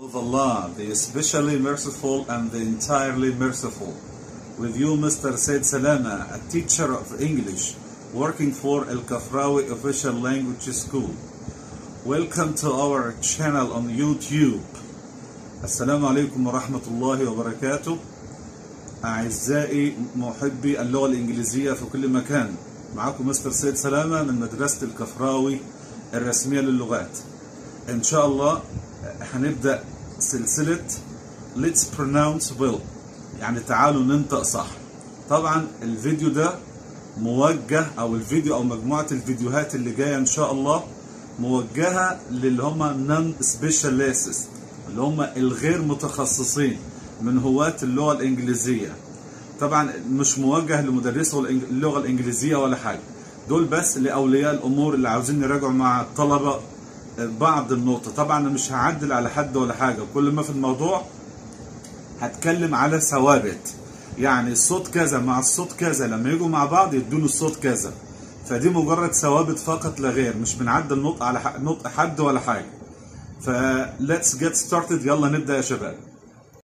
of Allah, the especially merciful and the entirely merciful. With you, Mr. Said Salama, a teacher of English, working for El Kafrawi Official Language School. Welcome to our channel on YouTube. السلام عليكم ورحمة الله وبركاته. أعزائي محبي اللغة الإنجليزية في كل مكان. معكم مستر سيد سلامة من مدرسة الكفراوي الرسمية للغات. إن شاء الله هنبدأ سلسلة Let's Pronounce Well يعني تعالوا ننطق صح. طبعا الفيديو ده موجه أو الفيديو أو مجموعة الفيديوهات اللي جاية إن شاء الله موجهة للي هم non specialists اللي هم الغير متخصصين من هواة اللغة الإنجليزية. طبعا مش موجه لمدرسي اللغة الإنجليزية ولا حاجة. دول بس لأولياء الأمور اللي عاوزين يراجعوا مع الطلبة بعض النقطة. طبعا أنا مش هعدل على حد ولا حاجة. كل ما في الموضوع هتكلم على ثوابت. يعني الصوت كذا مع الصوت كذا. لما يجوا مع بعض يدون الصوت كذا. فدي مجرد ثوابت فقط لا غير. مش بنعدل نطق على نطق حد ولا حاجة. ف let's get started. يلا نبدأ يا شباب.